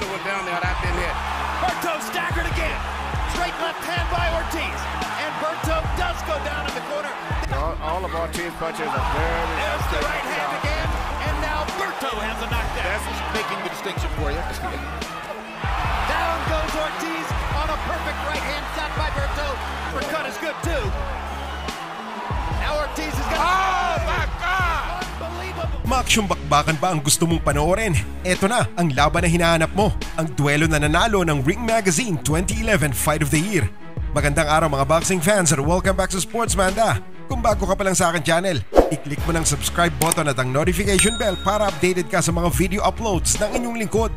have went down there been hit. Berto staggered again. Straight left hand by Ortiz. And Berto does go down in the corner. All, all of Ortiz's punches are very There's the right hand again. And now Berto has a knockdown. That's making the distinction for you. Down goes Ortiz on a perfect right hand shot Maaksyong bakbakan ba ang gusto mong panoorin? Eto na ang laban na hinahanap mo. Ang duelo na nanalo ng Ring Magazine 2011 Fight of the Year. Magandang araw mga boxing fans at welcome back sa Sports Manda. Kung bago ka pa lang sa akin channel, i-click mo ng subscribe button at ang notification bell para updated ka sa mga video uploads ng inyong lingkod.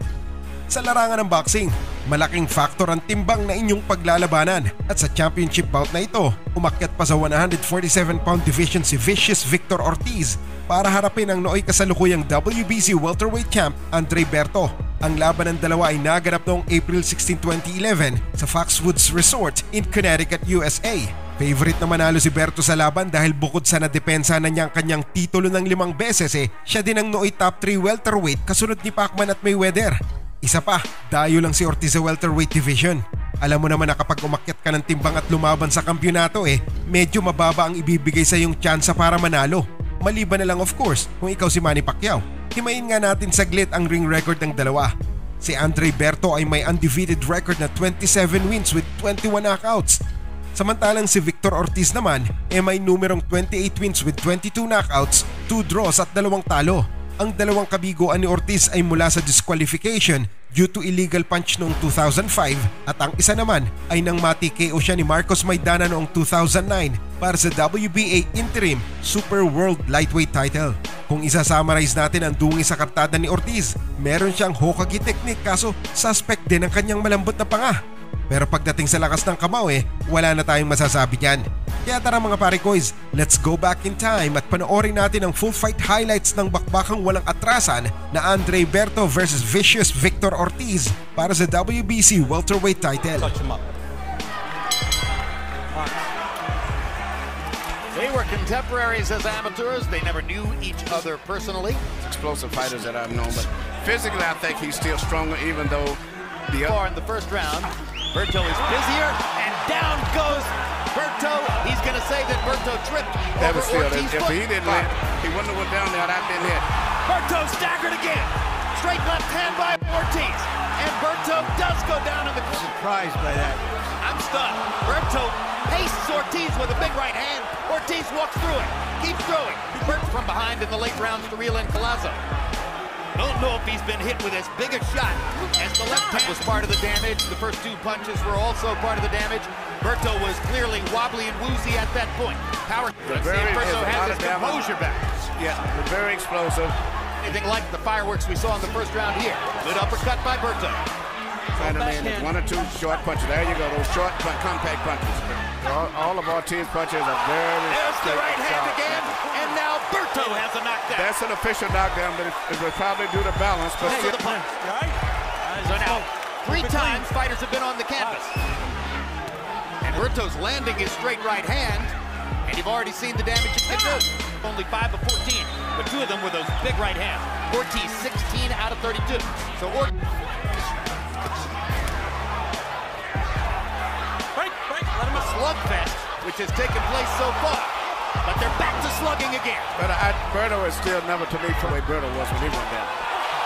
Sa larangan ng boxing, malaking factor ang timbang na inyong paglalabanan at sa championship bout na ito, umakyat pa sa 147-pound division si Vicious Victor Ortiz para harapin ang nooy kasalukuyang WBC welterweight champ Andre Berto. Ang laban ng dalawa ay naganap noong April 16, 2011 sa Foxwoods Resort in Connecticut, USA. Favorite na manalo si Berto sa laban dahil bukod sa nadepensa na niyang kanyang titulo ng limang beses eh, siya din ang nooy top 3 welterweight kasunod ni Pacman at Mayweather. Isa pa, dayo lang si Ortiz sa welterweight division. Alam mo naman na kapag umakyat ka ng timbang at lumaban sa kampyonato eh, medyo mababa ang ibibigay sa iyong tsansa para manalo. Maliban na lang of course kung ikaw si Manny Pacquiao. Himayin nga natin saglit ang ring record ng dalawa. Si Andre Berto ay may undefeated record na 27 wins with 21 knockouts. Samantalang si Victor Ortiz naman ay may numerong 28 wins with 22 knockouts, 2 draws at dalawang talo. Ang dalawang kabigoan ni Ortiz ay mula sa disqualification due to illegal punch noong 2005 at ang isa naman ay nang mati-KO siya ni Marcos Maidana noong 2009 para sa WBA Interim Super World Lightweight title. Kung isa-summarize natin ang dungi sa kartada ni Ortiz, meron siyang Hokage technique kaso suspect din ang kanyang malambot na panga. Pero pagdating sa lakas ng kamao eh, wala na tayong masasabi dyan. Kaya tara mga parikoys, let's go back in time at panoorin natin ang full fight highlights ng bakbakang walang atrasan na Andre Berto versus Vicious Victor Ortiz para sa WBC welterweight title. They were contemporaries as amateurs. They never knew each other personally. Explosive fighters that I've known, but physically I think he's still stronger even though the other... Far in the first round, Berto is busier, and down goes Berto. He's going to say that Berto tripped That over was still, if foot. he didn't land, he wouldn't have went down there had I been hit. Berto staggered again. Straight left hand by Ortiz. And Berto does go down in the surprised by that. I'm stunned. Berto pastes Ortiz with a big right hand. Ortiz walks through it. Keeps throwing. Bert from behind in the late rounds to reel in Collazo. Don't know if he's been hit with as big a shot as the left hand was part of the damage. The first two punches were also part of the damage. Berto was clearly wobbly and woozy at that point. Power. Let's see if Very- Berto has his composure back. Yeah, they're very explosive. Anything like the fireworks we saw in the first round here. Good uppercut by Berto. Trying to land with one or two short punches. There you go, those short, pu- compact punches. All, all of Ortiz's punches are very There's the right hand sharp. again, and now Berto has a knockdown. That's an official knockdown, but it, it would probably do the balance. But to still, the punch. So now, three times fighters have been on the canvas. And Berto's landing his straight right hand, and you've already seen the damage it can do. Only 5 of 14, but two of them were those big right hands. Ortiz 16 out of 32. So Ortiz... A slugfest, which has taken place so far. But they're back to slugging again. but I, Berto is still never to me the way Berto was when he went down.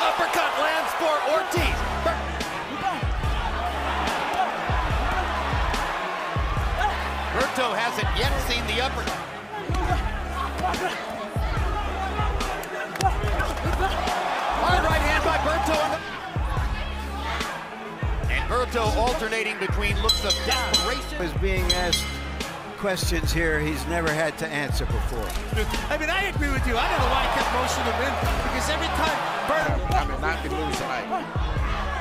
Uppercut lands for Ortiz. Ber- Berto hasn't yet seen the uppercut. Hard right hand by Berto. And Berto alternating between looks of desperation. Is being asked questions here he's never had to answer before. I mean, I agree with you. I don't know why I kept motioning him in because every time Berto, I mean, not be lose tonight.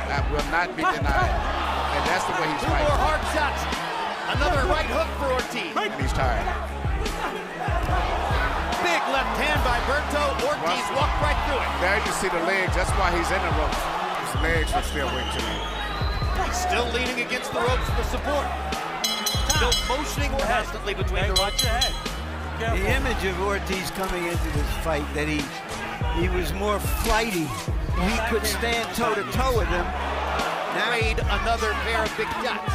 That will not be denied. And that's the way he's Two more hard shots. Another right hook for Ortiz. He's tired. Big left hand by Berto. Ortiz walked right through it. There you see the legs. That's why he's in the ropes. His legs are still weak to me. He's still leaning against the ropes for support. Still motioning constantly between the ropes. watch your head. The image of Ortiz coming into this fight that he he was more flighty he could stand toe to toe with him. Now Made another pair of big shots.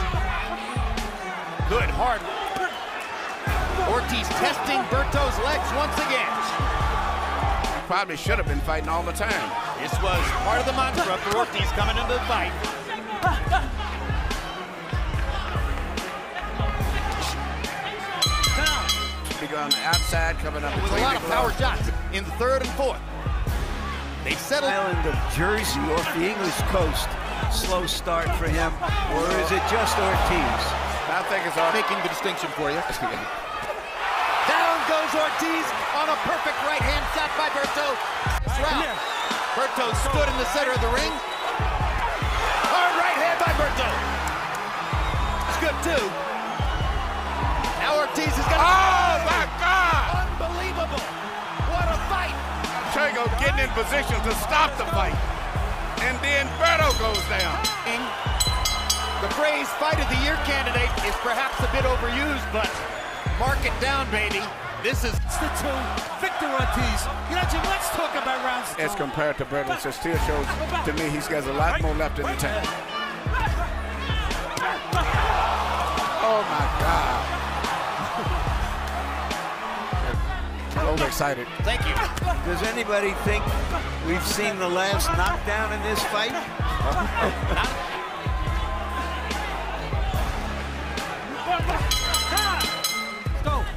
Good, hard. Ortiz testing Berto's legs once again. He Probably should have been fighting all the time. This was part of the mantra for Ortiz coming into the fight. On the outside, coming up With a lot of power shots in the third and fourth. They settled. island of Jersey off the English coast. Slow start for him, or is it just Ortiz? I think it's all making the distinction for you. Down goes Ortiz on a perfect right hand shot by Berto. This. Berto stood in the center of the ring. Hard right hand by Berto. It's good too. Now Ortiz is gonna. Oh Chago getting in position to stop the fight. And then Berto goes down. The phrase fight of the year candidate is perhaps a bit overused, but mark it down, baby. This is It's the two. Victor Ortiz. You know, Jim, let's talk about rounds. As compared to Berto, it still shows to me he's got a lot more left in the tank. Overexcited. Thank you. Does anybody think we've seen the last knockdown in this fight?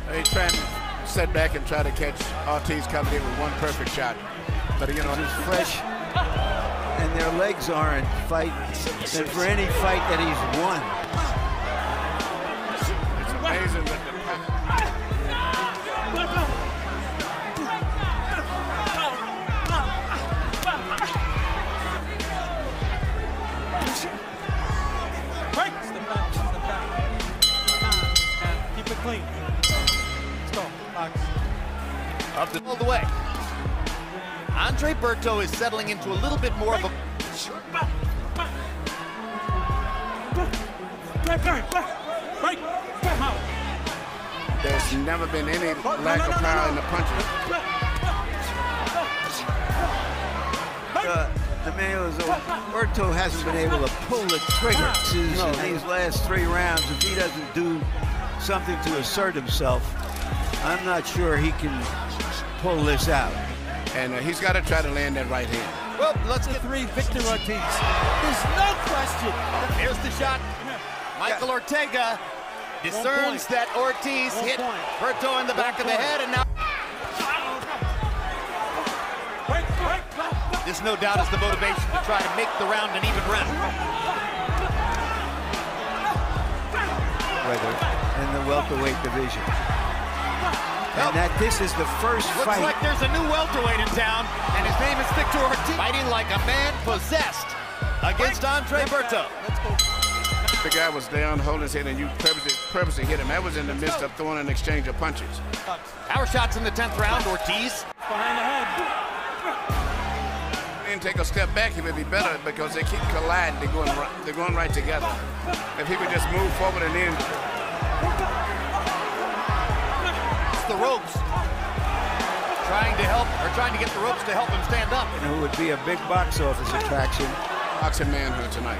They trying to set back and try to catch Ortiz coming in with one perfect shot. But you know, He's fresh, and their legs aren't fight than for any fight that he's won. Up the, all the way. Andre Berto is settling into a little bit more of a Right, right, right. Right. Out. there's never been any lack of power in the punches. Uh, the man is Berto hasn't been able to pull the trigger in these last three rounds. If he doesn't do something to assert himself, I'm not sure he can pull this out. And uh, he's got to try to land that right hand. well. Let's get three, Victor Ortiz. There's no question. Here's the shot. Michael Ortega discerns that Ortiz One hit point. Berto in the back of the point. head, and now this no doubt is the motivation to try to make the round an even round. Whether in the welterweight division. And that this is the first Looks fight. Looks like there's a new welterweight in town, and his name is Victor Ortiz. Fighting like a man possessed against Andre Berto. The guy was down, holding his head, and you purposely, purposely hit him. That was in the midst of throwing an exchange of punches. Power shots in the 10th round. Ortiz Behind the head. And take a step back, he would be better because they keep colliding. They're going, right, they're going right together. If he would just move forward and then It's the ropes. Trying to help, or trying to get the ropes to help him stand up. And who would be a big box office attraction. boxing manhood tonight.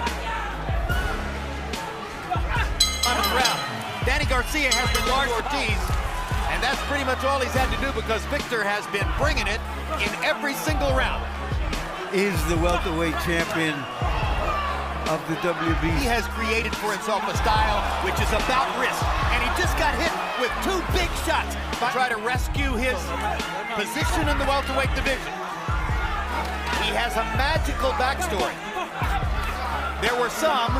Bottom of the round. Danny Garcia has been large Ortiz, and that's pretty much all he's had to do because Victor has been bringing it in every single round. Is the welterweight champion of the He WBC. has created for himself a style which is about risk, and he just got hit with two big shots try to rescue his position in the welterweight division. He has a magical backstory. There were some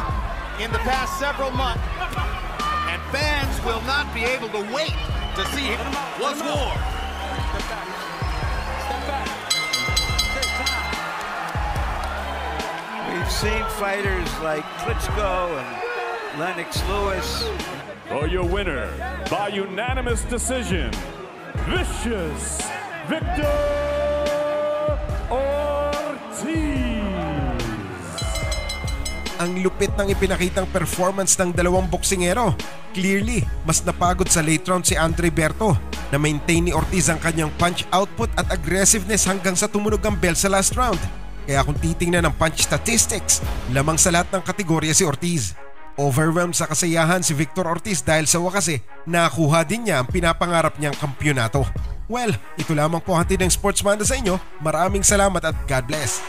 in the past several months, and fans will not be able to wait to see. Take time. We've seen fighters like Klitschko and Lennox Lewis. For your winner by unanimous decision, Vicious Victor Ortiz. Ang lupit ng ipinakitang performance ng dalawang boksingero. Clearly, mas napagod sa late round si Andre Berto na maintain ni Ortiz ang kanyang punch output at aggressiveness hanggang sa tumunog ang bell sa last round. Kaya kung titingnan ng punch statistics, lamang sa lahat ng kategorya si Ortiz. Overwhelmed sa kasayahan si Victor Ortiz dahil sa wakas eh, nakuha din niya ang pinapangarap niyang kampyonato. Well, ito lamang po hatid ng Sports Manda sa inyo. Maraming salamat at God bless.